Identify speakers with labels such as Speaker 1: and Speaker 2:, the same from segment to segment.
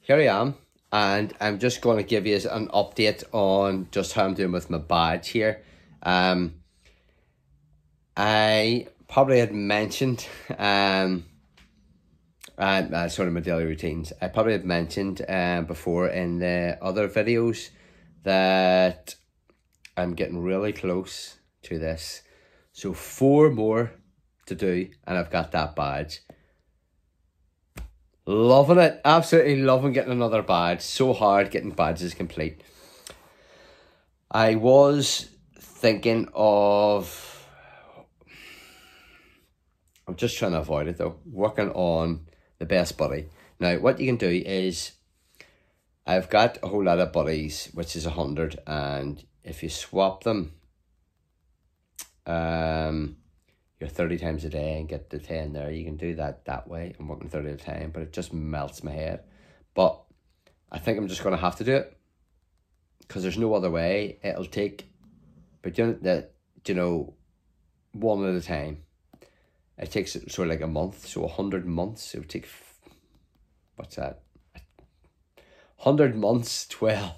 Speaker 1: here I am, and I'm just going to give you an update on just how I'm doing with my badge here. Um, I probably had mentioned, um, and uh, sort of my daily routines. I probably had mentioned um, before in the other videos that I'm getting really close to this. So four more to do, and I've got that badge. Loving it. Absolutely loving getting another badge. So hard getting badges complete. I was thinking of. I'm just trying to avoid it though. Working on the best buddy. Now, what you can do is. I've got a whole lot of buddies, which is a hundred, and if you swap them, um, your 30 times a day and get the 10 there. You can do that that way. I'm working 30 at a time, but it just melts my head. But I think I'm just going to have to do it because there's no other way. It'll take, but you know, that, you know, one at a time. It takes sort of like a month, so a hundred months. It would take, what's that? Hundred months, twelve,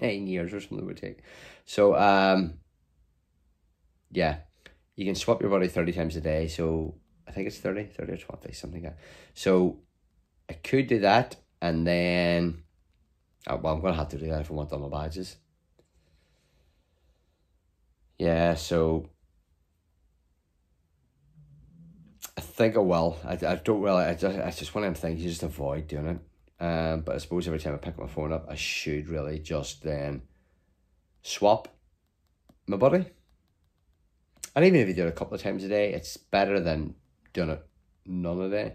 Speaker 1: nine years or something it would take. So um, yeah, you can swap your body 30 times a day. So I think it's 30, 30 or 20, something like that. So I could do that and then, uh, well, I'm going to have to do that if I want all my badges. Yeah, so I think I will. I, I don't really, I just, I just one of them things, you just avoid doing it. Um, but I suppose every time I pick my phone up, I should really just then swap my body. And even if you do it a couple of times a day, it's better than doing it none a day.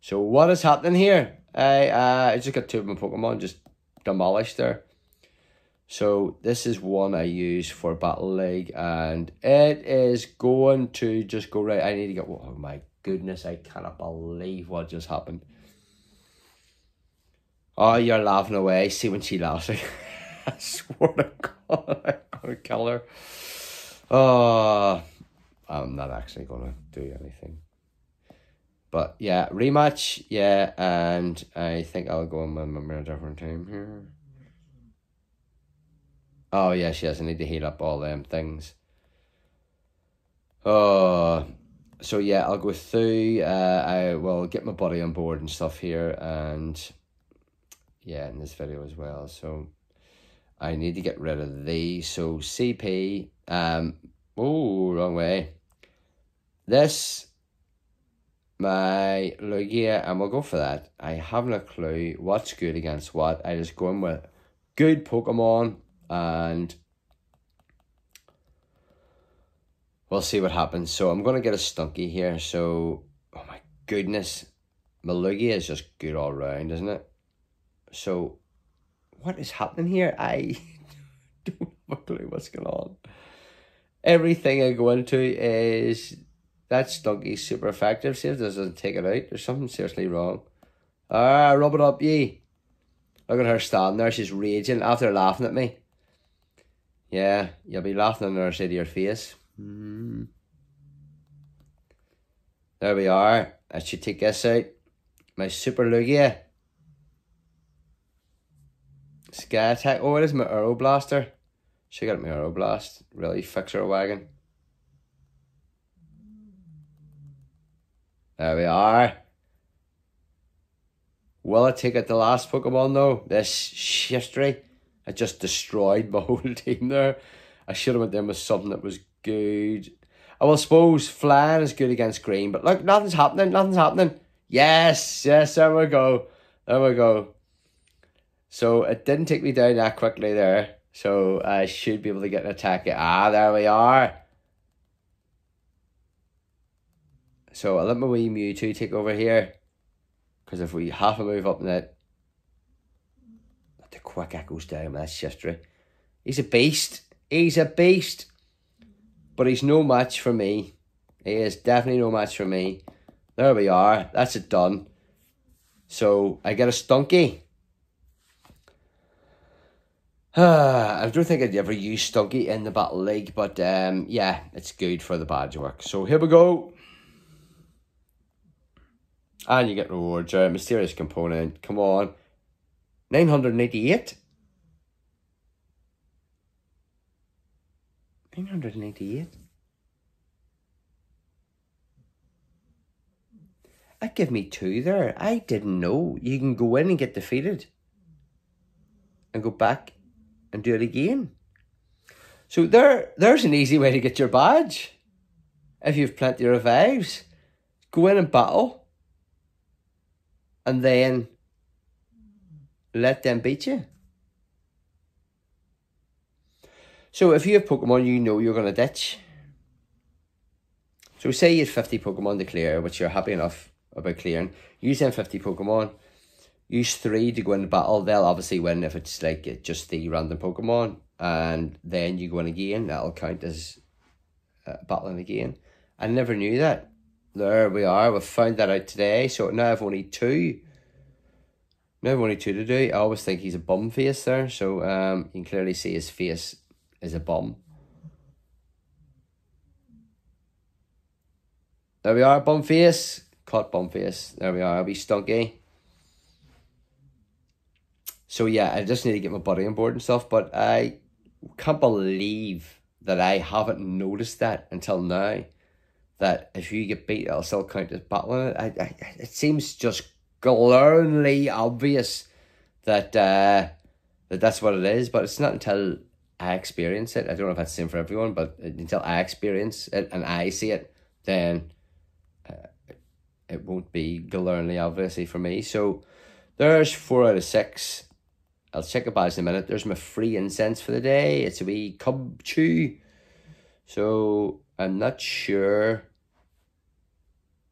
Speaker 1: So what is happening here? I uh, I just got two of my Pokemon just demolished there. So this is one I use for Battle League and it is going to just go right. I need to get, oh my goodness, I cannot believe what just happened. Oh, you're laughing away. See when she laughs. I swear to God, I'm going to kill her. Oh, I'm not actually going to do anything. But yeah, rematch, yeah, and I think I'll go on my a different team here. Oh yeah, she doesn't need to heal up all them things. Oh, so yeah, I'll go through. Uh, I will get my body on board and stuff here, and yeah, in this video as well. So I need to get rid of these. So CP, um, oh, wrong way. This, my Lugia, and we'll go for that. I haven't a clue what's good against what. I just go in with good Pokemon and we'll see what happens. So I'm going to get a Stunky here. So, oh my goodness. My Lugia is just good all round, isn't it? So, what is happening here? I don't have a clue what's going on. Everything I go into is that Stunky's super effective. See if this doesn't take it out. There's something seriously wrong. Ah, rub it up, ye. Look at her standing there. She's raging after laughing at me. Yeah, you'll be laughing on the other side of your face. Mm. There we are. I should take this out. My Super Lugia. Sky Attack. Oh, it is my Aeroblaster. She got my Aeroblast. Really fix her wagon. There we are. Will I take it the last Pokemon though? This Shiftry. I just destroyed my whole team there. I should have went in with something that was good. I will suppose flying is good against green, but look, nothing's happening, nothing's happening. Yes, yes, there we go. There we go. So it didn't take me down that quickly there. So I should be able to get an attack. Ah, there we are. So I'll let my wee Mewtwo take over here. Because if we half a move up it, the quick echoes down, that's Shiftry. He's a beast. He's a beast. But he's no match for me. He is definitely no match for me. There we are. That's it done. So I get a Stunky. I don't think I'd ever use Stunky in the Battle League, but um, yeah, it's good for the badge work. So here we go. And you get rewards, uh, mysterious component, come on. 988. 988. That give me two there. I didn't know. You can go in and get defeated. And go back and do it again. So there there's an easy way to get your badge. If you've plenty of revives. Go in and battle. And then let them beat you. So if you have Pokemon you know you're going to ditch. So say you have 50 Pokemon to clear, which you're happy enough about clearing. Use them 50 Pokemon. Use three to go into battle. They'll obviously win if it's like just the random Pokemon. And then you go in again. That'll count as uh, battling again. I never knew that. There we are. We've found that out today. So now I've only two no, only two to do. I always think he's a bum face there, so um, you can clearly see his face is a bum. There we are, bum face. Caught bum face. There we are, I'll be stunky. So yeah, I just need to get my body on board and stuff, but I can't believe that I haven't noticed that until now. That if you get beat, it'll still count as battling it. I, I, it seems just glaringly obvious that uh, that that's what it is, but it's not until I experience it. I don't know if that's the same for everyone, but until I experience it and I see it, then uh, it won't be glaringly obviously for me. So there's four out of six. I'll check the badge in a minute. There's my free incense for the day. It's a wee Cubchoo. So I'm not sure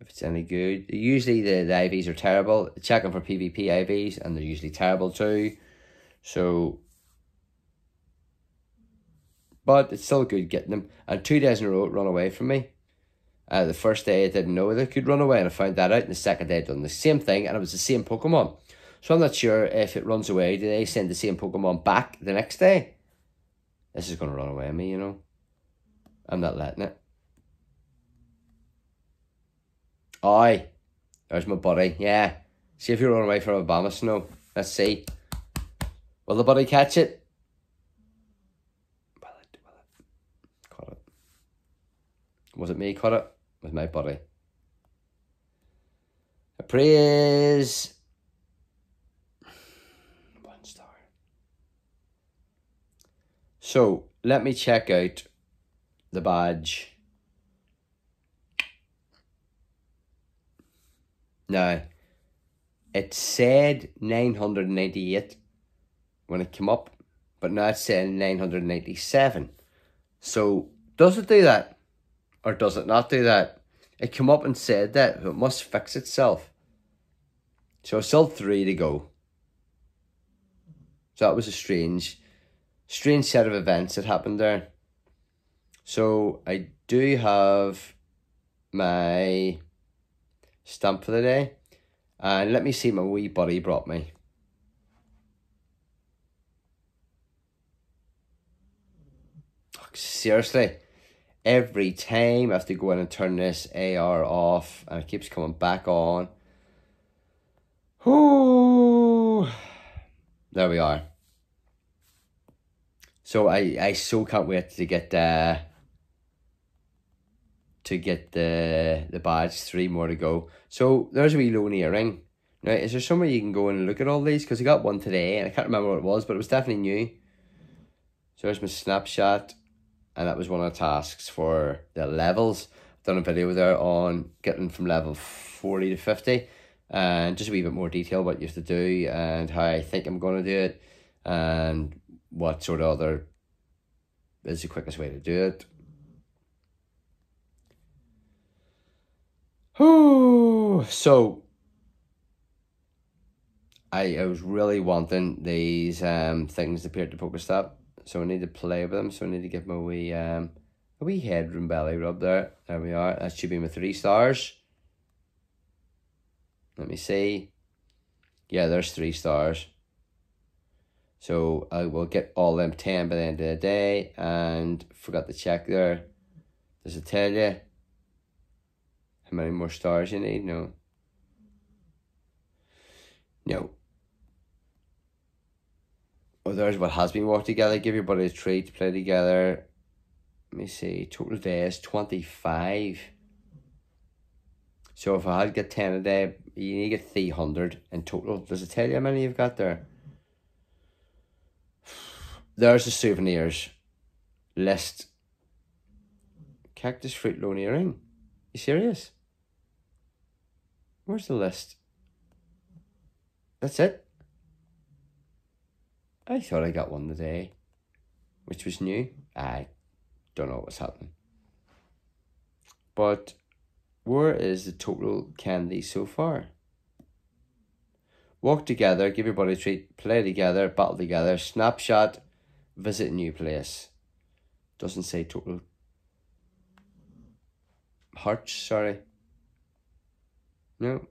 Speaker 1: if it's any good. Usually the, the IVs are terrible. Checking for PvP IVs and they're usually terrible too. So, but it's still good getting them. And two days in a row it run away from me. Uh, the first day I didn't know they could run away and I found that out. And the second day I done the same thing and it was the same Pokemon. So I'm not sure if it runs away, do they send the same Pokemon back the next day? This is going to run away me, you know. I'm not letting it. Aye. There's my buddy. Yeah. See if you run away from Obama Snow. Let's see. Will the buddy catch it? Will it? Will it? Caught it. Was it me caught it? With my buddy. A praise. One star. So let me check out the badge. Now, it said 998 when it came up, but now it's saying 997. So, does it do that? Or does it not do that? It came up and said that, it must fix itself. So, still three to go. So, that was a strange, strange set of events that happened there. So, I do have my stamp for the day. And let me see my wee buddy brought me. Seriously, every time I have to go in and turn this AR off and it keeps coming back on. Ooh, there we are. So I, I so can't wait to get uh, to get the the badge. Three more to go. So there's a wee lonely ring. Now, is there somewhere you can go and look at all these? Because I got one today and I can't remember what it was, but it was definitely new. So there's my snapshot, and that was one of the tasks for the levels. I've done a video there on getting from level 40 to 50, and just a wee bit more detail what you have to do and how I think I'm going to do it, and what sort of other is the quickest way to do it. so I, I was really wanting these um things to appear to Pokestop. So I need to play with them. So I need to give my wee um a wee headroom belly rub there. There we are. That should be my three stars. Let me see. Yeah, there's three stars. So I will get all them 10 by the end of the day. And forgot to check there. Does it tell you? How many more stars you need? No. No. oh, there's what has been worked together. Give your body a treat, to play together. Let me see, total days 25. So if I had get 10 a day, you need to get 300 in total. Does it tell you how many you've got there? There's the souvenirs list. Cactus fruit Lone earring. You serious? Where's the list? That's it? I thought I got one today, which was new. I don't know what's happening. But where is the total candy so far? Walk together, give your body a treat, play together, battle together, snapshot, visit new place. Doesn't say total. Hearts, sorry. No.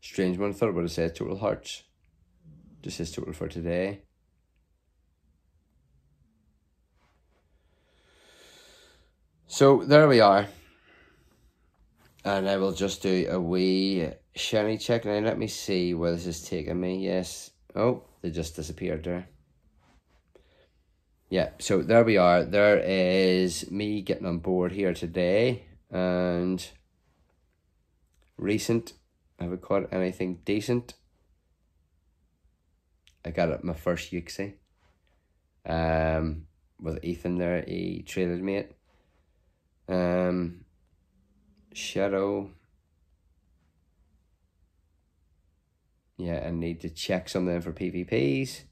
Speaker 1: Strange one. I thought it would have said total hearts. Just says total for today. So there we are. And I will just do a wee shiny check. Now let me see where this is taking me. Yes. Oh, they just disappeared there. Yeah, so there we are. There is me getting on board here today. And recent have I caught anything decent? I got it my first Uxie. Um, with Ethan there, he traded me it. Um, Shadow. Yeah, and need to check something for PvPs.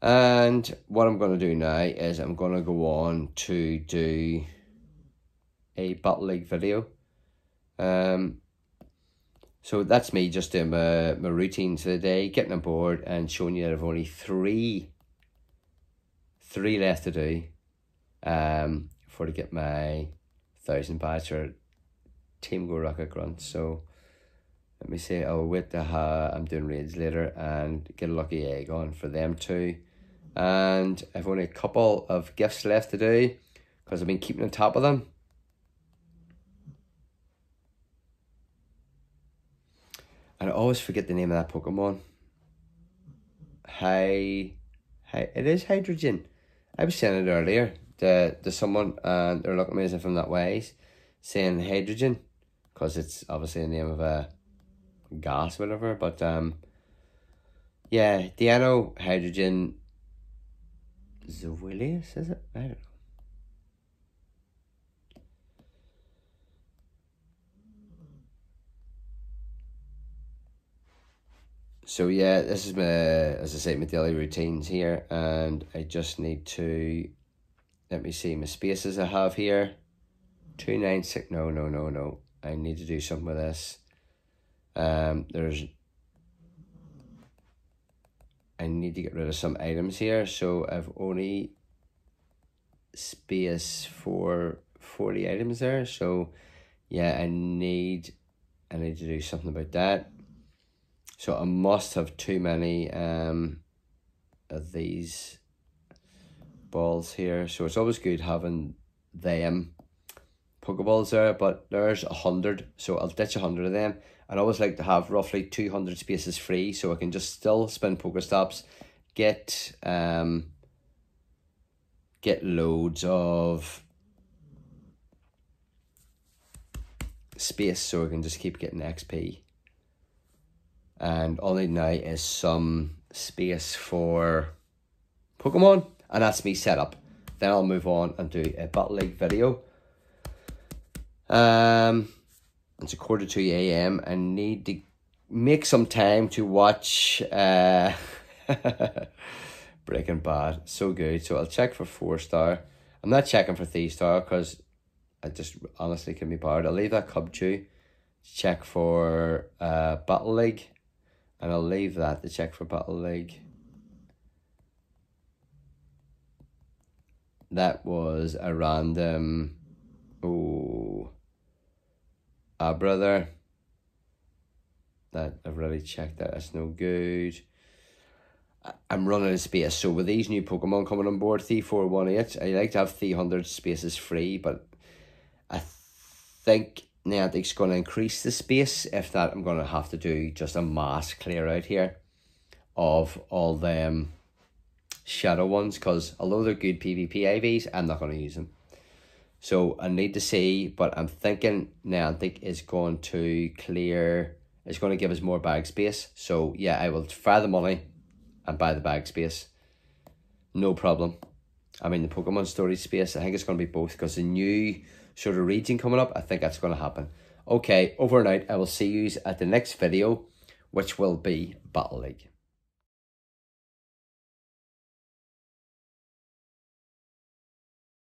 Speaker 1: And what I'm going to do now is I'm going to go on to do a Battle League video. Um, so that's me just doing my, my routine for the day, getting on board and showing you that I've only three, three left to do um, for to get my thousand badge for Team Go Rocket Grunt. So let me say I'll wait to have, I'm doing raids later and get a lucky egg on for them too. And I've only a couple of gifts left to do because I've been keeping on top of them. And I always forget the name of that Pokemon. Hi, hi, it is hydrogen. I was saying it earlier to, to someone and they're looking at me as that wise, saying hydrogen, because it's obviously the name of a gas, whatever. But um, yeah, Deino hydrogen. Zweilous, is it? I don't know. so yeah, this is my, as I say, my daily routines here, and I just need to, let me see, my spaces I have here, 296, no, no, no, no, I need to do something with this, um, there's, I need to get rid of some items here, so I've only space for 40 items there, so yeah, I need, I need to do something about that, so I must have too many um, of these balls here. So it's always good having them Pokeballs there, but there's a hundred, so I'll ditch a hundred of them. I'd always like to have roughly 200 spaces free so I can just still spin Pokestops, get um, get loads of space so I can just keep getting XP and all I need now is some space for Pokemon and that's me set up. Then I'll move on and do a Battle League video. Um, it's a quarter to a.m. I need to make some time to watch uh, Breaking Bad. So good. So I'll check for four star. I'm not checking for three star because I just honestly can be bothered. I'll leave that Cubchoo. Check for uh, Battle League and I'll leave that to check for Battle League. That was a random, oh, a brother. That I've already checked that, that's no good. I'm running a space. So with these new Pokemon coming on board, T418, I like to have 300 spaces free, but I think Niantic's going to increase the space. If that, I'm going to have to do just a mass clear out here of all them shadow ones because although they're good PvP IVs, I'm not going to use them. So I need to see, but I'm thinking Niantic is going to clear, it's going to give us more bag space. So yeah, I will fire the money and buy the bag space. No problem. I mean, the Pokemon storage space, I think it's going to be both because the new sort of region coming up, I think that's going to happen. Okay, overnight. I will see you at the next video, which will be Battle League.